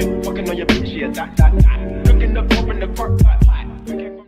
fucking on your bitch, yeah, dot, dot, dot. Looking up, open the park, pot, pot.